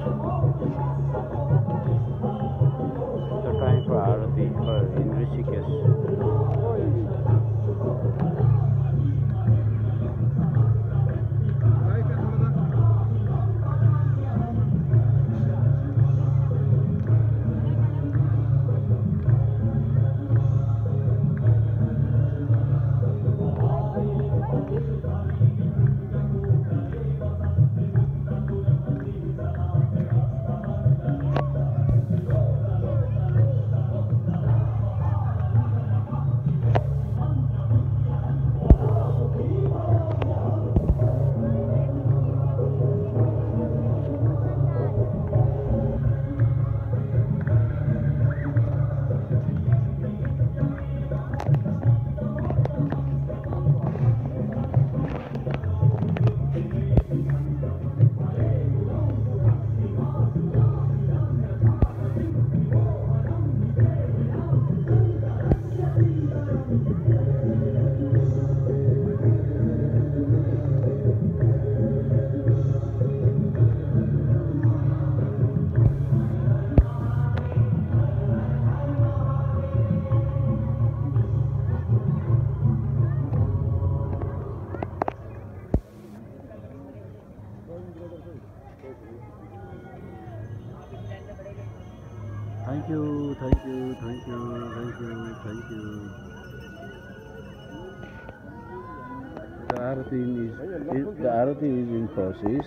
The time for Arati for In Rishikesh. Thank you, thank you, thank you, thank you, thank you. The other thing is the arati is in process.